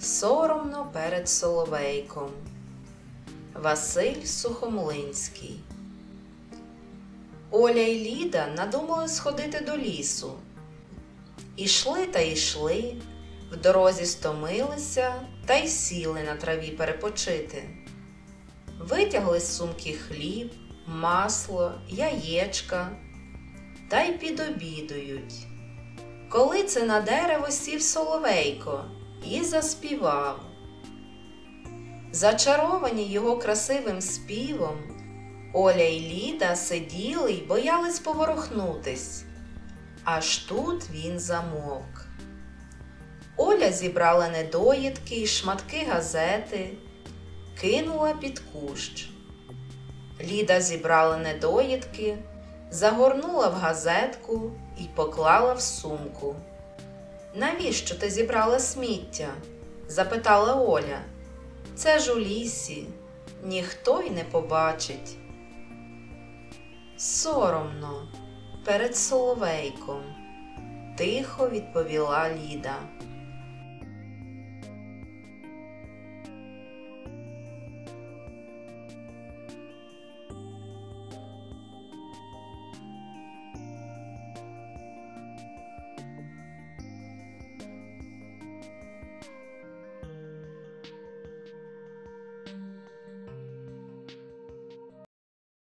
Соромно перед Соловейком. Василь Сухомлинський. Оля й Ліда надумали сходити до лісу. Ішли та йшли, в дорозі стомилися та й сіли на траві перепочити. Витягли з сумки хліб, масло, яєчка та й підобідують. Коли це на дерево сів соловейко і заспівав. Зачаровані його красивим співом, Оля й Ліда сиділи й боялись поворухнутись. Аж тут він замовк. Оля зібрала недоїдки й шматки газети, кинула під кущ. Ліда зібрала недоїдки, загорнула в газетку і поклала в сумку. Навіщо ти зібрала сміття? запитала Оля. Це ж у лісі, ніхто й не побачить. Соромно перед соловейком, тихо відповіла Ліда.